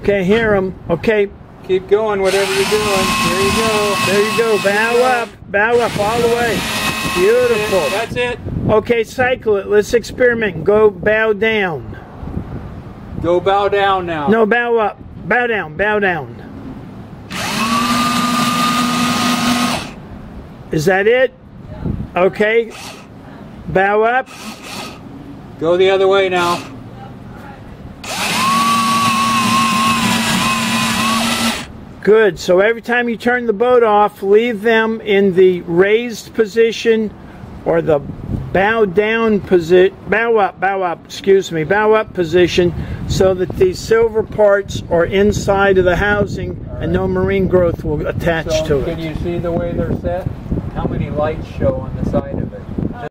Okay, hear them. Okay, Keep going, whatever you're doing. There you go. there you go. Bow up. Bow up all the way. Beautiful. That's it. Okay, cycle it. Let's experiment. Go bow down. Go bow down now. No, bow up. Bow down. Bow down. Is that it? Okay. Bow up. Go the other way now. Good. So every time you turn the boat off, leave them in the raised position or the bow down position, bow up, bow up, excuse me, bow up position so that these silver parts are inside of the housing and no marine growth will attach So to can it. Can you see the way they're set? How many lights show on the side?